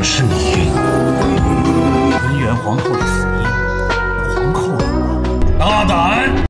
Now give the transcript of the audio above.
是你，纯元皇后的死因，皇后有。大胆！